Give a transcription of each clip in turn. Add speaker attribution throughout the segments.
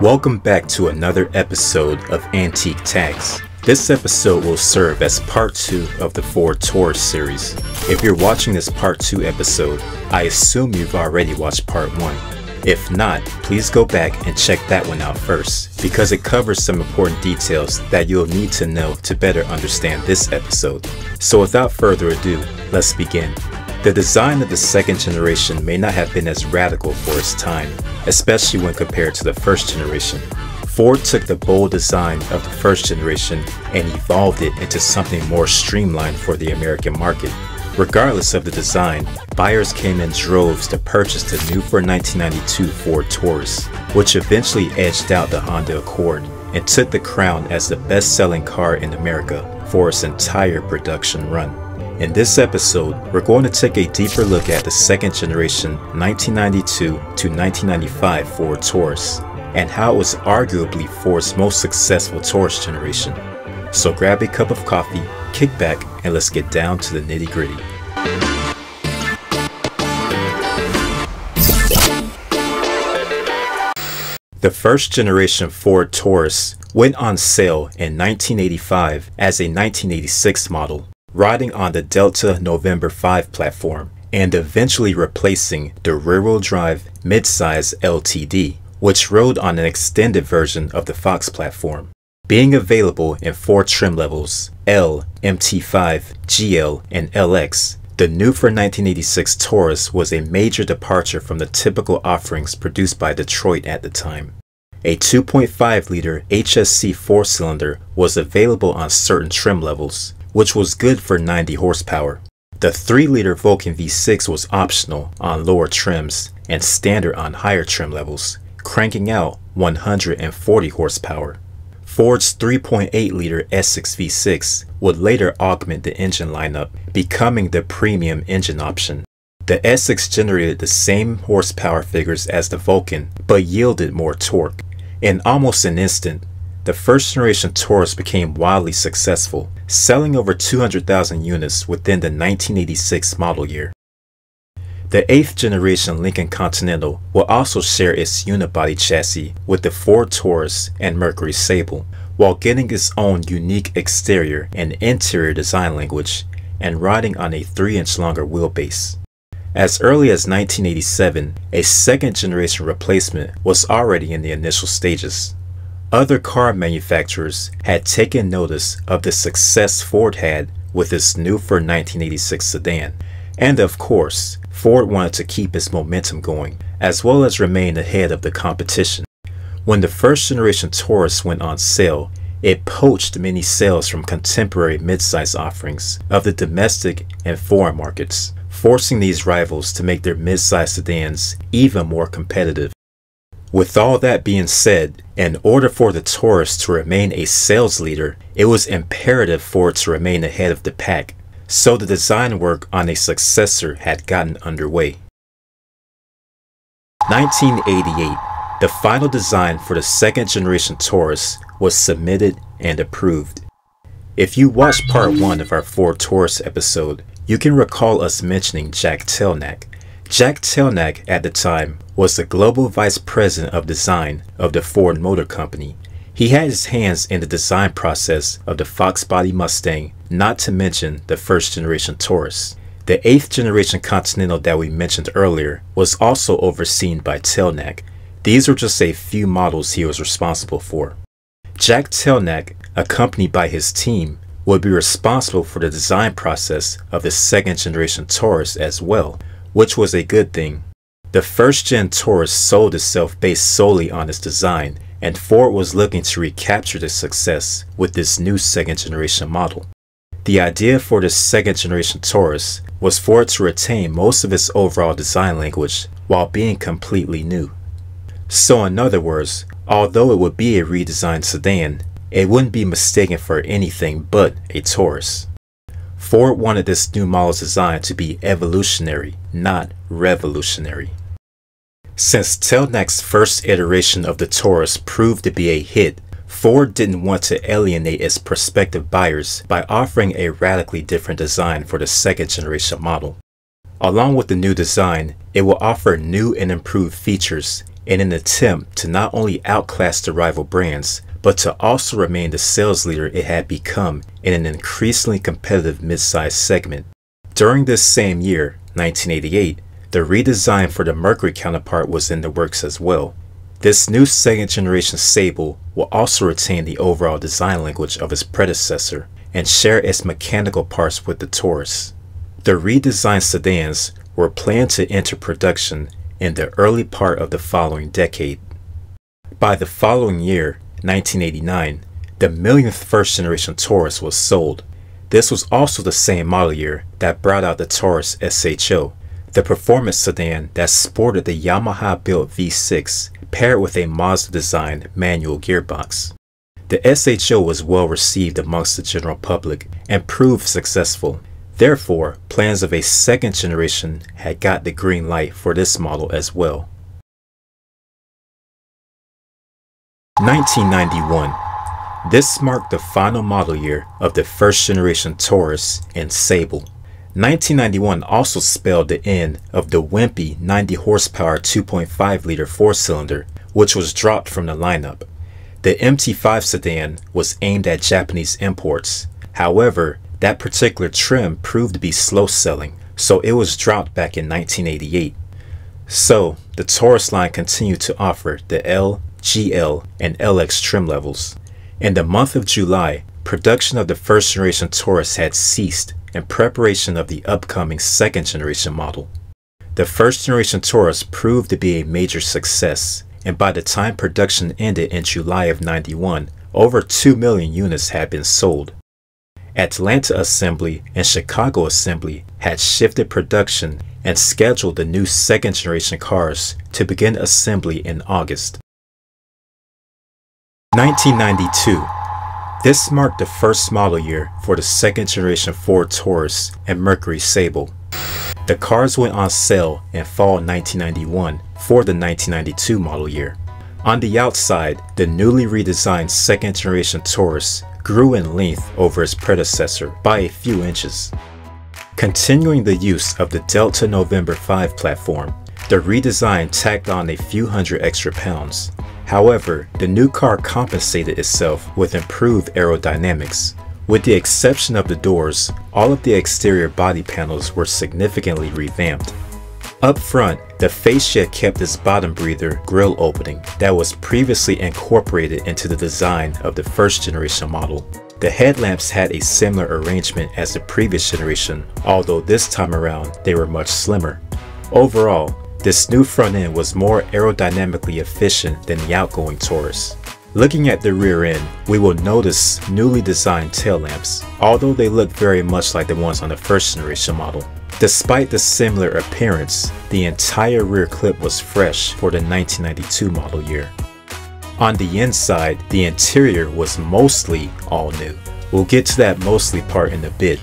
Speaker 1: Welcome back to another episode of Antique Tags. This episode will serve as part 2 of the Ford Taurus series. If you're watching this part 2 episode, I assume you've already watched part 1. If not, please go back and check that one out first, because it covers some important details that you'll need to know to better understand this episode. So without further ado, let's begin. The design of the second generation may not have been as radical for its time, especially when compared to the first generation. Ford took the bold design of the first generation and evolved it into something more streamlined for the American market. Regardless of the design, buyers came in droves to purchase the new for 1992 Ford Taurus, which eventually edged out the Honda Accord and took the crown as the best-selling car in America for its entire production run. In this episode, we're going to take a deeper look at the second generation 1992 to 1995 Ford Taurus and how it was arguably Ford's most successful Taurus generation. So grab a cup of coffee, kick back, and let's get down to the nitty gritty. The first generation Ford Taurus went on sale in 1985 as a 1986 model riding on the Delta November 5 platform and eventually replacing the rear-wheel drive midsize LTD, which rode on an extended version of the Fox platform. Being available in four trim levels L, MT5, GL, and LX, the new for 1986 Taurus was a major departure from the typical offerings produced by Detroit at the time. A 2.5 liter HSC four cylinder was available on certain trim levels, which was good for 90 horsepower. The 3-liter Vulcan V6 was optional on lower trims and standard on higher trim levels, cranking out 140 horsepower. Ford's 3.8-liter Essex V6 would later augment the engine lineup, becoming the premium engine option. The Essex generated the same horsepower figures as the Vulcan, but yielded more torque. In almost an instant, the first generation Taurus became wildly successful, selling over 200,000 units within the 1986 model year. The 8th generation Lincoln Continental will also share its unibody chassis with the Ford Taurus and Mercury Sable, while getting its own unique exterior and interior design language and riding on a 3-inch longer wheelbase. As early as 1987, a second generation replacement was already in the initial stages. Other car manufacturers had taken notice of the success Ford had with its new for 1986 sedan. And of course, Ford wanted to keep its momentum going, as well as remain ahead of the competition. When the first generation Taurus went on sale, it poached many sales from contemporary midsize offerings of the domestic and foreign markets, forcing these rivals to make their midsize sedans even more competitive. With all that being said, in order for the Taurus to remain a sales leader, it was imperative for it to remain ahead of the pack, so the design work on a successor had gotten underway. 1988, the final design for the second generation Taurus was submitted and approved. If you watched part 1 of our Ford Taurus episode, you can recall us mentioning Jack Telnack, Jack Telnack at the time was the global vice president of design of the Ford Motor Company. He had his hands in the design process of the Fox body Mustang, not to mention the first generation Taurus. The 8th generation Continental that we mentioned earlier was also overseen by Telnack. These were just a few models he was responsible for. Jack Telnack, accompanied by his team, would be responsible for the design process of the second generation Taurus as well, which was a good thing. The first gen Taurus sold itself based solely on its design, and Ford was looking to recapture this success with this new second generation model. The idea for this second generation Taurus was for it to retain most of its overall design language while being completely new. So in other words, although it would be a redesigned sedan, it wouldn't be mistaken for anything but a Taurus. Ford wanted this new model's design to be evolutionary, not revolutionary. Since Telnack's first iteration of the Taurus proved to be a hit, Ford didn't want to alienate its prospective buyers by offering a radically different design for the second generation model. Along with the new design, it will offer new and improved features, in an attempt to not only outclass the rival brands, but to also remain the sales leader it had become in an increasingly competitive midsize segment. During this same year, 1988, the redesign for the Mercury counterpart was in the works as well. This new second generation Sable will also retain the overall design language of its predecessor and share its mechanical parts with the Taurus. The redesigned sedans were planned to enter production in the early part of the following decade. By the following year, 1989, the millionth first generation Taurus was sold. This was also the same model year that brought out the Taurus SHO, the performance sedan that sported the Yamaha built V6 paired with a Mazda designed manual gearbox. The SHO was well received amongst the general public and proved successful. Therefore, plans of a second generation had got the green light for this model as well. 1991. This marked the final model year of the first generation Taurus and Sable. 1991 also spelled the end of the wimpy 90 horsepower 2.5 liter four cylinder, which was dropped from the lineup. The MT5 sedan was aimed at Japanese imports. However, that particular trim proved to be slow selling, so it was dropped back in 1988. So, the Taurus line continued to offer the L, GL, and LX trim levels. In the month of July, production of the first generation Taurus had ceased in preparation of the upcoming second generation model. The first generation Taurus proved to be a major success, and by the time production ended in July of 91, over 2 million units had been sold. Atlanta Assembly and Chicago Assembly had shifted production and scheduled the new second generation cars to begin assembly in August. 1992. This marked the first model year for the second generation Ford Taurus and Mercury Sable. The cars went on sale in fall 1991 for the 1992 model year. On the outside, the newly redesigned second generation Taurus grew in length over its predecessor by a few inches. Continuing the use of the Delta November 5 platform, the redesign tacked on a few hundred extra pounds, However, the new car compensated itself with improved aerodynamics. With the exception of the doors, all of the exterior body panels were significantly revamped. Up front, the fascia kept its bottom breather grille opening that was previously incorporated into the design of the first generation model. The headlamps had a similar arrangement as the previous generation, although this time around they were much slimmer. Overall, this new front end was more aerodynamically efficient than the outgoing Taurus. Looking at the rear end, we will notice newly designed tail lamps, although they look very much like the ones on the first generation model. Despite the similar appearance, the entire rear clip was fresh for the 1992 model year. On the inside, the interior was mostly all new. We'll get to that mostly part in a bit.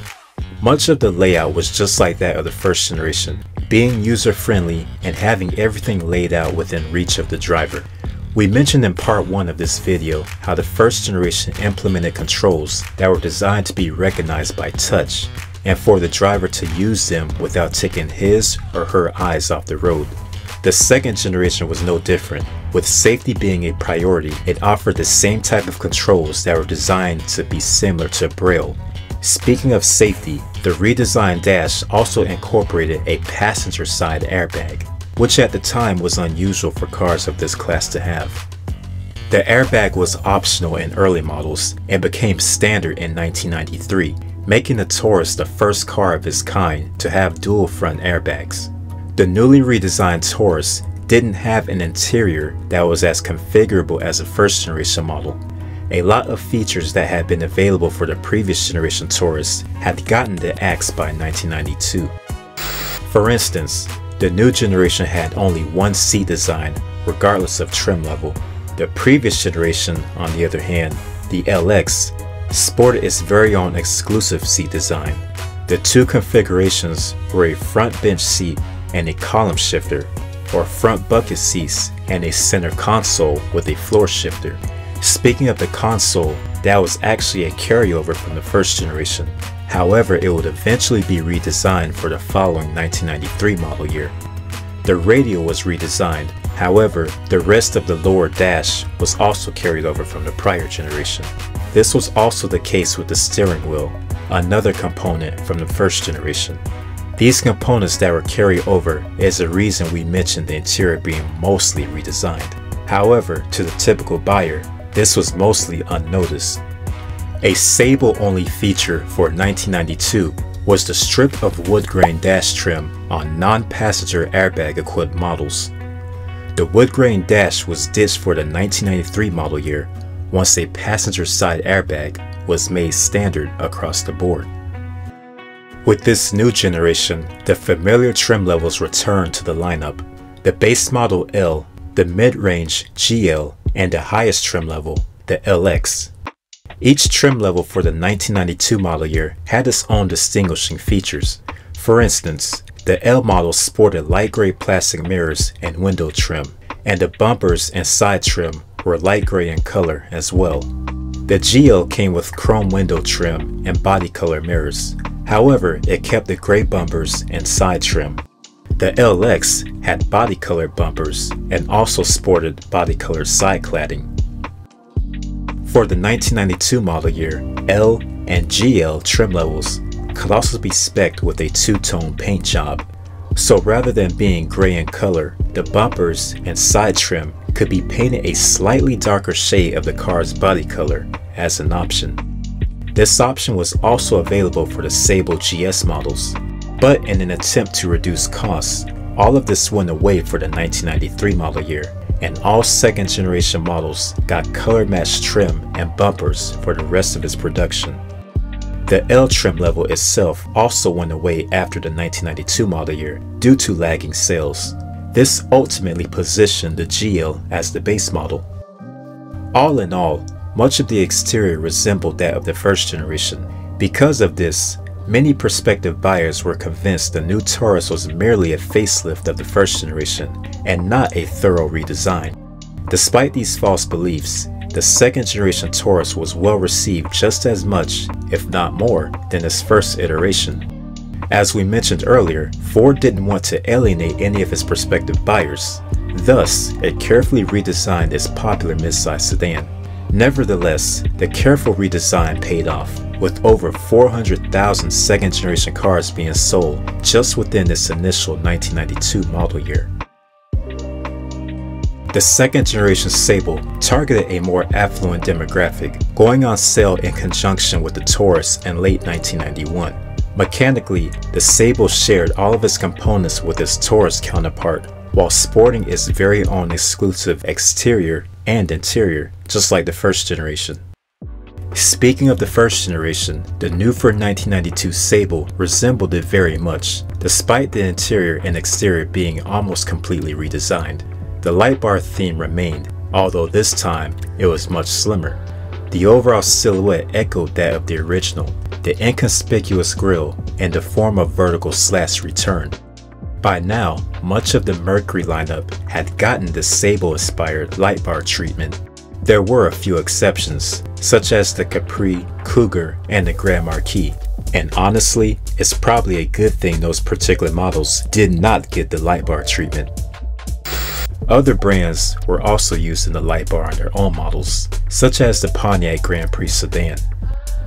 Speaker 1: Much of the layout was just like that of the first generation, being user-friendly, and having everything laid out within reach of the driver. We mentioned in part 1 of this video how the first generation implemented controls that were designed to be recognized by touch and for the driver to use them without taking his or her eyes off the road. The second generation was no different. With safety being a priority, it offered the same type of controls that were designed to be similar to Braille Speaking of safety, the redesigned dash also incorporated a passenger side airbag, which at the time was unusual for cars of this class to have. The airbag was optional in early models and became standard in 1993, making the Taurus the first car of its kind to have dual front airbags. The newly redesigned Taurus didn't have an interior that was as configurable as a first generation model, a lot of features that had been available for the previous generation Taurus had gotten the axe by 1992. For instance, the new generation had only one seat design, regardless of trim level. The previous generation, on the other hand, the LX, sported its very own exclusive seat design. The two configurations were a front bench seat and a column shifter, or front bucket seats and a center console with a floor shifter. Speaking of the console, that was actually a carryover from the first generation. However, it would eventually be redesigned for the following 1993 model year. The radio was redesigned, However, the rest of the lower dash was also carried over from the prior generation. This was also the case with the steering wheel, another component from the first generation. These components that were carried over is the reason we mentioned the interior being mostly redesigned. However, to the typical buyer, this was mostly unnoticed. A Sable-only feature for 1992 was the strip of wood grain dash trim on non-passenger airbag equipped models. The wood grain dash was ditched for the 1993 model year once a passenger side airbag was made standard across the board. With this new generation, the familiar trim levels returned to the lineup. The base model L, the mid-range GL, and the highest trim level, the LX. Each trim level for the 1992 model year had its own distinguishing features. For instance, the L model sported light gray plastic mirrors and window trim, and the bumpers and side trim were light gray in color as well. The GL came with chrome window trim and body color mirrors. However, it kept the gray bumpers and side trim. The LX had body colored bumpers and also sported body colored side cladding. For the 1992 model year, L and GL trim levels could also be specced with a two-tone paint job. So rather than being gray in color, the bumpers and side trim could be painted a slightly darker shade of the car's body color as an option. This option was also available for the Sable GS models, but in an attempt to reduce costs, all of this went away for the 1993 model year, and all second generation models got color matched trim and bumpers for the rest of its production. The L trim level itself also went away after the 1992 model year due to lagging sales. This ultimately positioned the GL as the base model. All in all, much of the exterior resembled that of the first generation. Because of this, many prospective buyers were convinced the new Taurus was merely a facelift of the first generation and not a thorough redesign. Despite these false beliefs, the second generation Taurus was well received just as much, if not more, than its first iteration. As we mentioned earlier, Ford didn't want to alienate any of its prospective buyers. Thus, it carefully redesigned its popular midsize sedan. Nevertheless, the careful redesign paid off, with over 400,000 second generation cars being sold just within its initial 1992 model year. The second generation Sable targeted a more affluent demographic, going on sale in conjunction with the Taurus in late 1991. Mechanically, the Sable shared all of its components with its Taurus counterpart, while sporting its very own exclusive exterior and interior, just like the first generation. Speaking of the first generation, the new for 1992 Sable resembled it very much, despite the interior and exterior being almost completely redesigned. The light bar theme remained, although this time it was much slimmer. The overall silhouette echoed that of the original, the inconspicuous grille, and the form of vertical slats returned. By now, much of the Mercury lineup had gotten the Sable-inspired light bar treatment. There were a few exceptions, such as the Capri, Cougar, and the Grand Marquis. And honestly, it's probably a good thing those particular models did not get the light bar treatment. Other brands were also used in the light bar on their own models, such as the Pontiac Grand Prix sedan.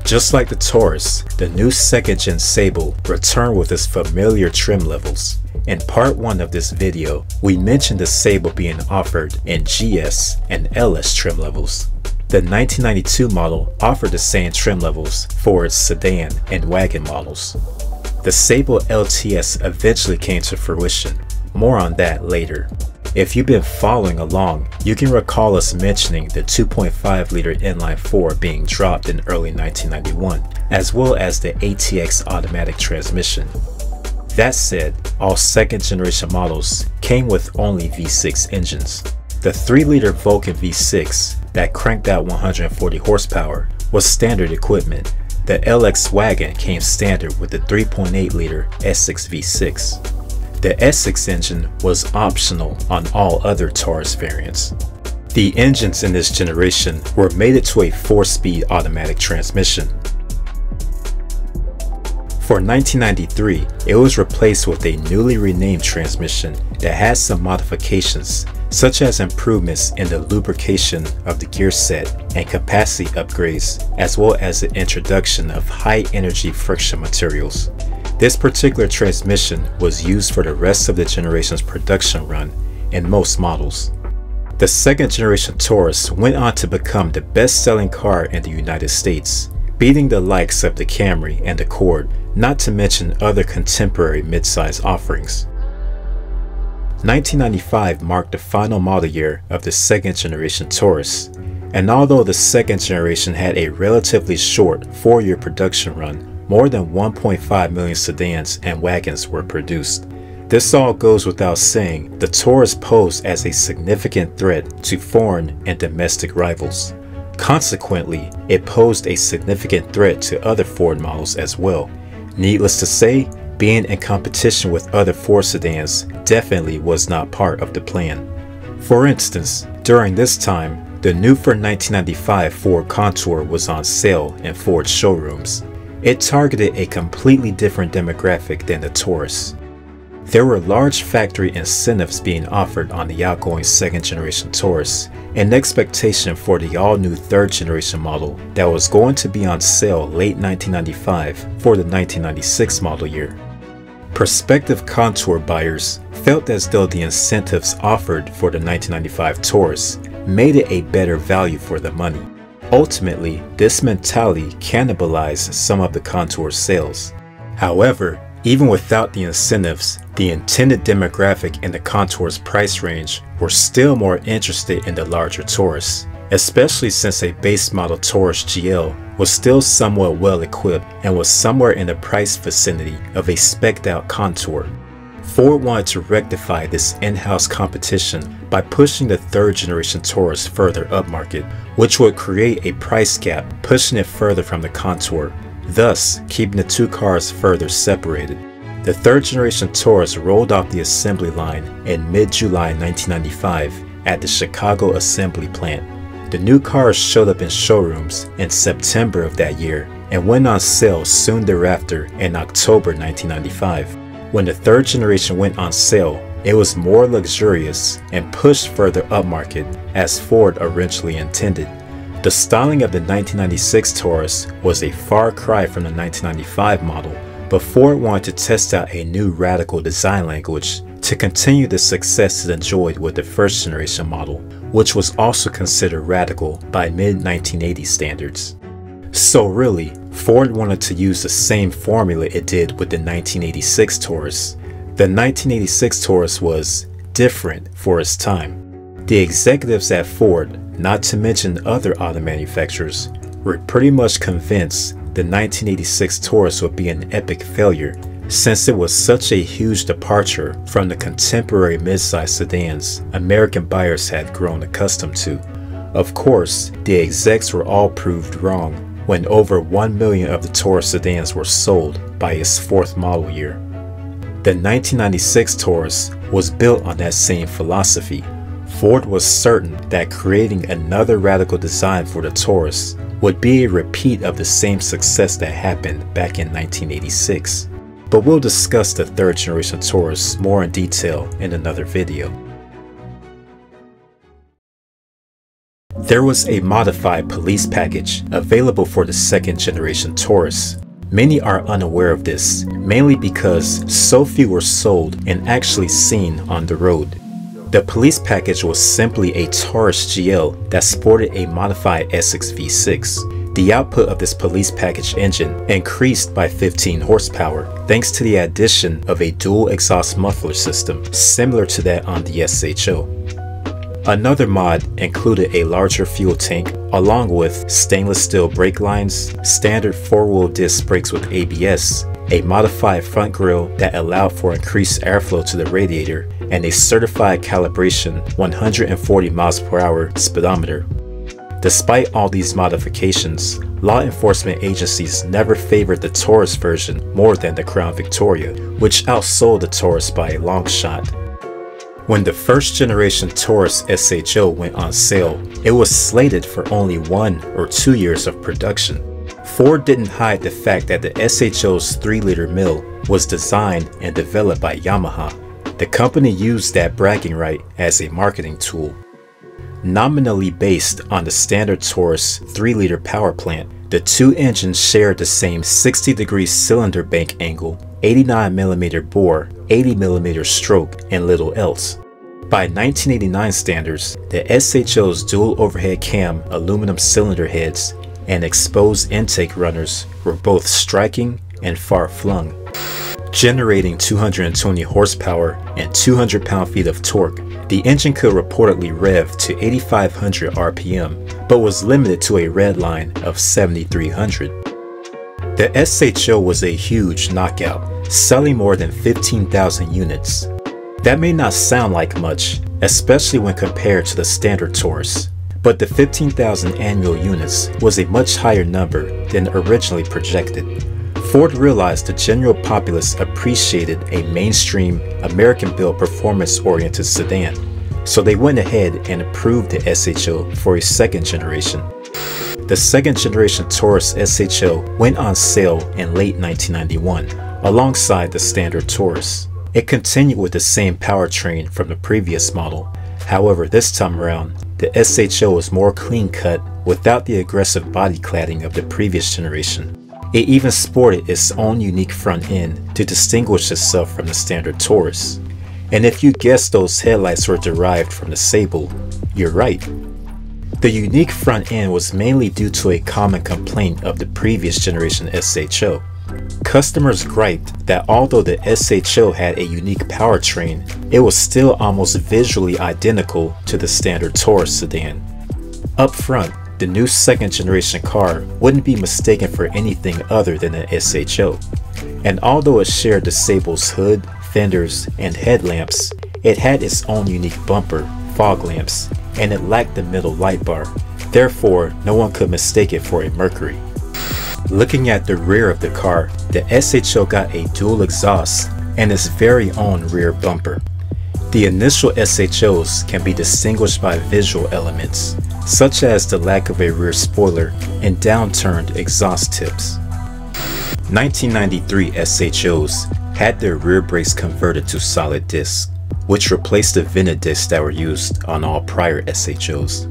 Speaker 1: Just like the Taurus, the new second gen Sable returned with its familiar trim levels. In part 1 of this video, we mentioned the Sable being offered in GS and LS trim levels. The 1992 model offered the same trim levels for its sedan and wagon models. The Sable LTS eventually came to fruition, more on that later. If you've been following along, you can recall us mentioning the 2.5 liter inline 4 being dropped in early 1991, as well as the ATX automatic transmission. That said, all second generation models came with only V6 engines. The 3 liter Vulcan V6 that cranked out 140 horsepower was standard equipment. The LX wagon came standard with the 3.8 liter Essex V6. The Essex engine was optional on all other Taurus variants. The engines in this generation were mated to a 4-speed automatic transmission. For 1993, it was replaced with a newly renamed transmission that had some modifications, such as improvements in the lubrication of the gear set and capacity upgrades, as well as the introduction of high-energy friction materials. This particular transmission was used for the rest of the generation's production run in most models. The second generation Taurus went on to become the best-selling car in the United States, beating the likes of the Camry and Accord, not to mention other contemporary midsize offerings. 1995 marked the final model year of the second generation Taurus, and although the second generation had a relatively short four-year production run, more than 1.5 million sedans and wagons were produced. This all goes without saying, the Taurus posed as a significant threat to foreign and domestic rivals. Consequently, it posed a significant threat to other Ford models as well. Needless to say, being in competition with other Ford sedans definitely was not part of the plan. For instance, during this time, the new for 1995 Ford Contour was on sale in Ford showrooms. It targeted a completely different demographic than the Taurus. There were large factory incentives being offered on the outgoing second generation Taurus, an expectation for the all-new third generation model that was going to be on sale late 1995 for the 1996 model year. Prospective Contour buyers felt as though the incentives offered for the 1995 Taurus made it a better value for the money. Ultimately, this mentality cannibalized some of the Contour sales. However, even without the incentives, the intended demographic in the Contour's price range were still more interested in the larger Taurus, especially since a base model Taurus GL was still somewhat well equipped and was somewhere in the price vicinity of a specced out Contour. Ford wanted to rectify this in-house competition by pushing the third generation Taurus further upmarket, which would create a price gap pushing it further from the Contour thus keeping the two cars further separated. The third generation Taurus rolled off the assembly line in mid-July 1995 at the Chicago assembly plant. The new cars showed up in showrooms in September of that year and went on sale soon thereafter in October 1995. When the third generation went on sale, it was more luxurious and pushed further upmarket as Ford originally intended. The styling of the 1996 Taurus was a far cry from the 1995 model, but Ford wanted to test out a new radical design language to continue the success it enjoyed with the first generation model, which was also considered radical by mid-1980 standards. So really, Ford wanted to use the same formula it did with the 1986 Taurus. The 1986 Taurus was different for its time. The executives at Ford not to mention other auto manufacturers, were pretty much convinced the 1986 Taurus would be an epic failure since it was such a huge departure from the contemporary midsize sedans American buyers had grown accustomed to. Of course, the execs were all proved wrong when over 1 million of the Taurus sedans were sold by its fourth model year. The 1996 Taurus was built on that same philosophy Ford was certain that creating another radical design for the Taurus would be a repeat of the same success that happened back in 1986. But we'll discuss the third generation Taurus more in detail in another video. There was a modified police package available for the second generation Taurus. Many are unaware of this, mainly because so few were sold and actually seen on the road. The police package was simply a Taurus GL that sported a modified Essex V6. The output of this police package engine increased by 15 horsepower thanks to the addition of a dual exhaust muffler system similar to that on the SHO. Another mod included a larger fuel tank along with stainless steel brake lines, standard 4-wheel disc brakes with ABS, a modified front grille that allowed for increased airflow to the radiator, and a certified calibration 140 mph speedometer. Despite all these modifications, law enforcement agencies never favored the Taurus version more than the Crown Victoria, which outsold the Taurus by a long shot. When the first generation Taurus SHO went on sale, it was slated for only one or two years of production. Ford didn't hide the fact that the SHO's 3-liter mill was designed and developed by Yamaha. The company used that bragging right as a marketing tool. Nominally based on the standard Taurus 3-liter power plant, the two engines shared the same 60 degree cylinder bank angle, 89mm bore, 80mm stroke, and little else. By 1989 standards, the SHO's dual overhead cam aluminum cylinder heads and exposed intake runners were both striking and far-flung. Generating 220 horsepower and 200 pound-feet of torque, the engine could reportedly rev to 8500 RPM, but was limited to a red line of 7300. The SHO was a huge knockout, selling more than 15,000 units. That may not sound like much, especially when compared to the standard Taurus, but the 15,000 annual units was a much higher number than originally projected. Ford realized the general populace appreciated a mainstream, American-built performance-oriented sedan, so they went ahead and approved the SHO for a second generation. The second generation Taurus SHO went on sale in late 1991, alongside the standard Taurus. It continued with the same powertrain from the previous model. However, this time around, the SHO was more clean cut without the aggressive body cladding of the previous generation. It even sported its own unique front end to distinguish itself from the standard Taurus. And if you guessed those headlights were derived from the Sable, you're right. The unique front end was mainly due to a common complaint of the previous generation SHO. Customers griped that although the SHO had a unique powertrain, it was still almost visually identical to the standard Taurus sedan. Up front, the new second generation car wouldn't be mistaken for anything other than an SHO. And although it shared the Sable's hood, fenders, and headlamps, it had its own unique bumper, fog lamps, and it lacked the middle light bar. Therefore, no one could mistake it for a Mercury. Looking at the rear of the car, the SHO got a dual exhaust and its very own rear bumper. The initial SHOs can be distinguished by visual elements, such as the lack of a rear spoiler and downturned exhaust tips. 1993 SHOs had their rear brakes converted to solid discs, which replaced the vented discs that were used on all prior SHOs.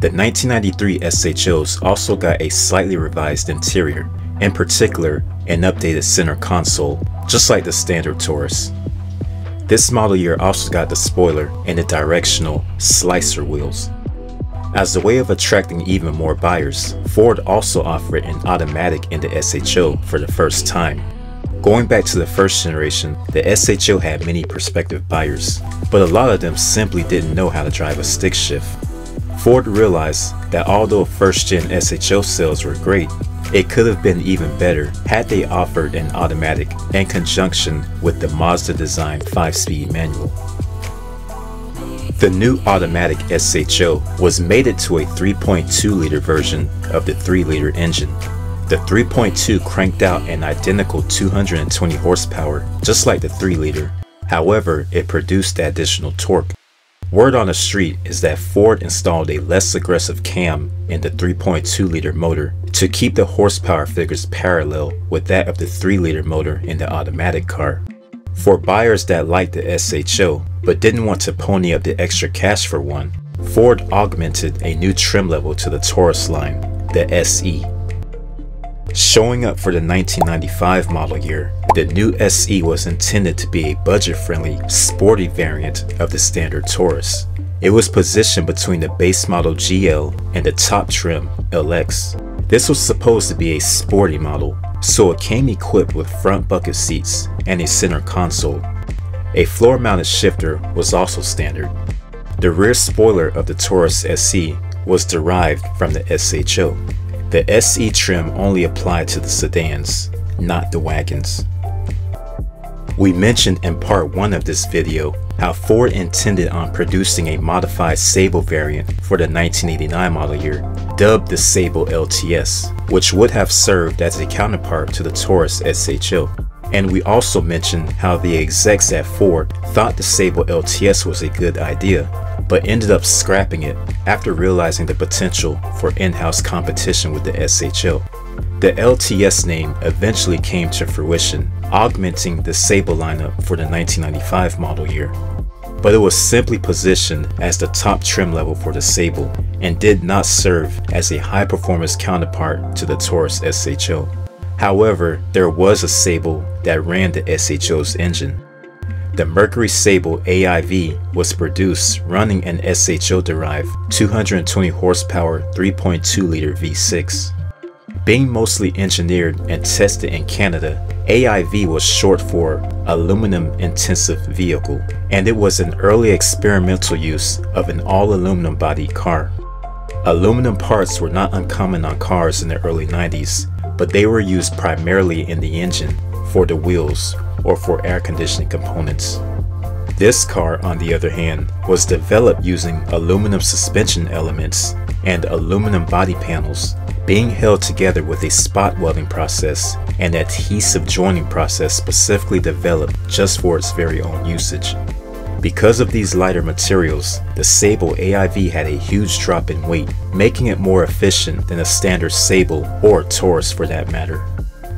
Speaker 1: The 1993 SHOs also got a slightly revised interior, in particular an updated center console, just like the standard Taurus. This model year also got the spoiler and the directional slicer wheels. As a way of attracting even more buyers, Ford also offered an automatic in the SHO for the first time. Going back to the first generation, the SHO had many prospective buyers, but a lot of them simply didn't know how to drive a stick shift. Ford realized that although first-gen SHO sales were great, it could have been even better had they offered an automatic in conjunction with the Mazda designed 5-speed manual. The new automatic SHO was mated to a 3.2-liter version of the 3-liter engine. The 3.2 cranked out an identical 220 horsepower, just like the 3-liter. However, it produced the additional torque. Word on the street is that Ford installed a less aggressive cam in the 3.2 liter motor to keep the horsepower figures parallel with that of the 3 liter motor in the automatic car. For buyers that liked the SHO but didn't want to pony up the extra cash for one, Ford augmented a new trim level to the Taurus line, the SE. Showing up for the 1995 model year, the new SE was intended to be a budget-friendly, sporty variant of the standard Taurus. It was positioned between the base model GL and the top trim LX. This was supposed to be a sporty model, so it came equipped with front bucket seats and a center console. A floor-mounted shifter was also standard. The rear spoiler of the Taurus SE was derived from the SHO. The SE trim only applied to the sedans, not the wagons. We mentioned in part 1 of this video how Ford intended on producing a modified Sable variant for the 1989 model year, dubbed the Sable LTS, which would have served as a counterpart to the Taurus SHO. And we also mentioned how the execs at Ford thought the Sable LTS was a good idea, but ended up scrapping it after realizing the potential for in-house competition with the SHO. The LTS name eventually came to fruition, augmenting the Sable lineup for the 1995 model year. But it was simply positioned as the top trim level for the Sable and did not serve as a high performance counterpart to the Taurus SHO. However, there was a Sable that ran the SHO's engine. The Mercury Sable AIV was produced running an SHO-derived 220 horsepower 3.2 liter V6. Being mostly engineered and tested in Canada, AIV was short for Aluminum Intensive Vehicle, and it was an early experimental use of an all-aluminum bodied car. Aluminum parts were not uncommon on cars in the early 90s, but they were used primarily in the engine, for the wheels, or for air conditioning components. This car, on the other hand, was developed using aluminum suspension elements and aluminum body panels being held together with a spot welding process and adhesive joining process specifically developed just for its very own usage. Because of these lighter materials, the Sable AIV had a huge drop in weight, making it more efficient than a standard Sable or Taurus for that matter.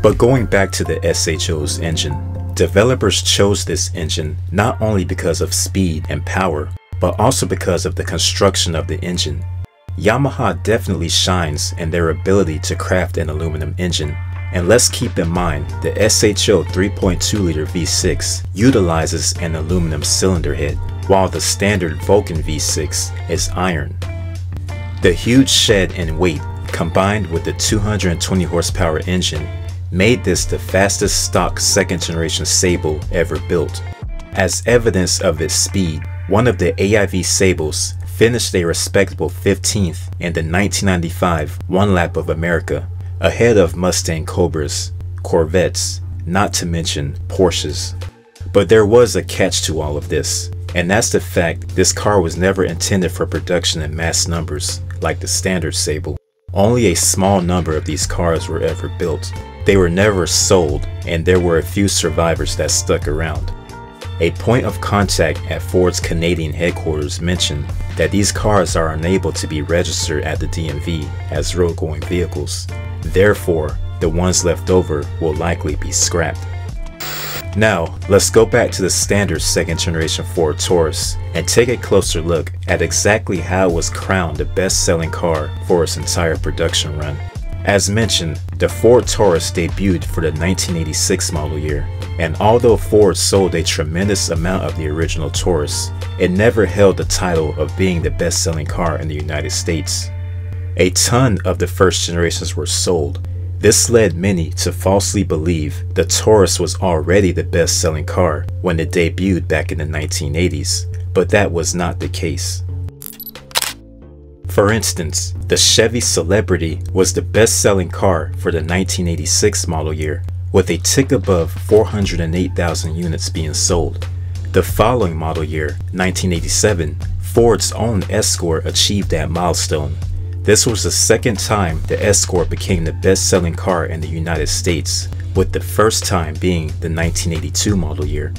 Speaker 1: But going back to the SHO's engine, developers chose this engine not only because of speed and power, but also because of the construction of the engine. Yamaha definitely shines in their ability to craft an aluminum engine, and let's keep in mind the SHO 3.2 liter V6 utilizes an aluminum cylinder head, while the standard Vulcan V6 is iron. The huge shed and weight combined with the 220 horsepower engine made this the fastest stock second generation Sable ever built. As evidence of its speed, one of the AIV Sables finished a respectable 15th in the 1995 One Lap of America, ahead of Mustang Cobras, Corvettes, not to mention Porsches. But there was a catch to all of this, and that's the fact this car was never intended for production in mass numbers like the standard Sable. Only a small number of these cars were ever built. They were never sold, and there were a few survivors that stuck around. A point of contact at Ford's Canadian headquarters mentioned that these cars are unable to be registered at the DMV as road-going vehicles. Therefore, the ones left over will likely be scrapped. Now, let's go back to the standard second generation Ford Taurus and take a closer look at exactly how it was crowned the best selling car for its entire production run. As mentioned, the Ford Taurus debuted for the 1986 model year, and although Ford sold a tremendous amount of the original Taurus, it never held the title of being the best-selling car in the United States. A ton of the first generations were sold. This led many to falsely believe the Taurus was already the best-selling car when it debuted back in the 1980s, but that was not the case. For instance, the Chevy Celebrity was the best-selling car for the 1986 model year, with a tick above 408,000 units being sold. The following model year, 1987, Ford's own Escort achieved that milestone. This was the second time the Escort became the best-selling car in the United States, with the first time being the 1982 model year.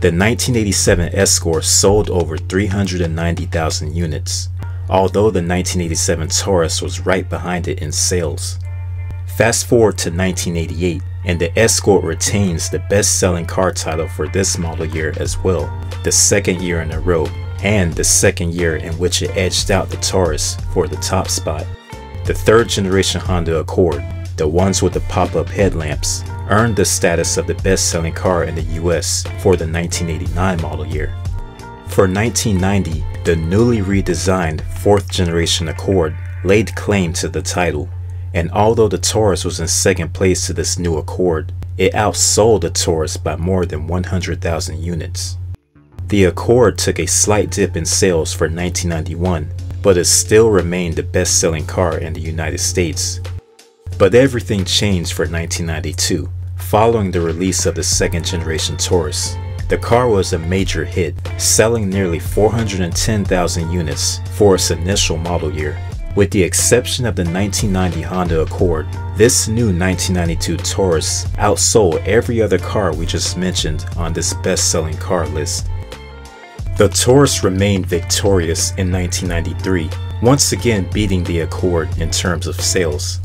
Speaker 1: The 1987 Escort sold over 390,000 units although the 1987 Taurus was right behind it in sales. Fast forward to 1988, and the Escort retains the best-selling car title for this model year as well, the second year in a row, and the second year in which it edged out the Taurus for the top spot. The third generation Honda Accord, the ones with the pop-up headlamps, earned the status of the best-selling car in the US for the 1989 model year. For 1990, the newly redesigned 4th generation Accord laid claim to the title, and although the Taurus was in second place to this new Accord, it outsold the Taurus by more than 100,000 units. The Accord took a slight dip in sales for 1991, but it still remained the best-selling car in the United States. But everything changed for 1992, following the release of the second generation Taurus. The car was a major hit, selling nearly 410,000 units for its initial model year. With the exception of the 1990 Honda Accord, this new 1992 Taurus outsold every other car we just mentioned on this best-selling car list. The Taurus remained victorious in 1993, once again beating the Accord in terms of sales.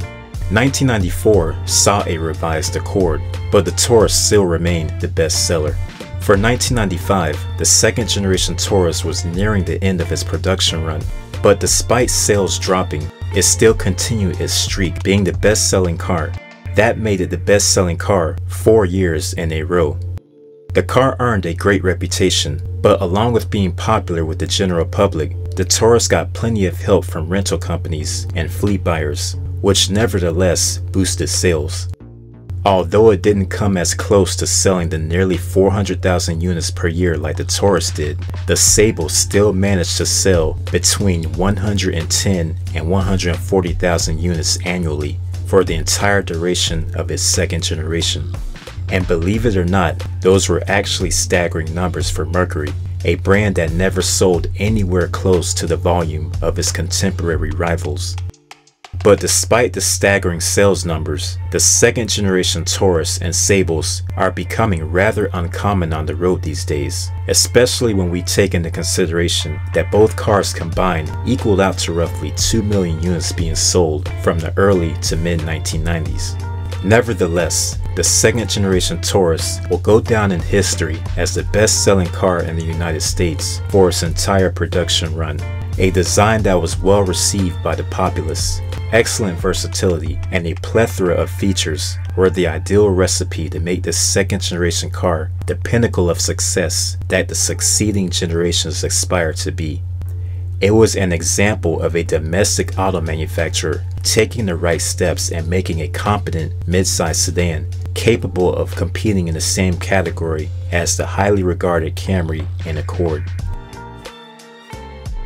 Speaker 1: 1994 saw a revised Accord, but the Taurus still remained the best seller. For 1995, the second generation Taurus was nearing the end of its production run, but despite sales dropping, it still continued its streak being the best selling car. That made it the best selling car four years in a row. The car earned a great reputation, but along with being popular with the general public, the Taurus got plenty of help from rental companies and fleet buyers, which nevertheless boosted sales. Although it didn't come as close to selling the nearly 400,000 units per year like the Taurus did, the Sable still managed to sell between 110 and 140,000 units annually for the entire duration of its second generation. And believe it or not, those were actually staggering numbers for Mercury, a brand that never sold anywhere close to the volume of its contemporary rivals. But despite the staggering sales numbers, the second generation Taurus and Sables are becoming rather uncommon on the road these days, especially when we take into consideration that both cars combined equaled out to roughly 2 million units being sold from the early to mid 1990s. Nevertheless, the second generation Taurus will go down in history as the best selling car in the United States for its entire production run, a design that was well received by the populace excellent versatility, and a plethora of features were the ideal recipe to make this second generation car the pinnacle of success that the succeeding generations aspire to be. It was an example of a domestic auto manufacturer taking the right steps and making a competent mid-size sedan capable of competing in the same category as the highly regarded Camry and Accord.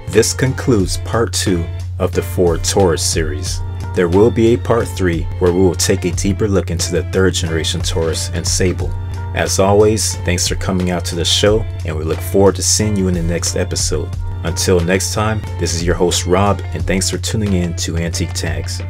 Speaker 1: This concludes part 2 of the Ford Taurus series. There will be a part 3 where we will take a deeper look into the third generation Taurus and Sable. As always, thanks for coming out to the show and we look forward to seeing you in the next episode. Until next time, this is your host Rob and thanks for tuning in to Antique Tags.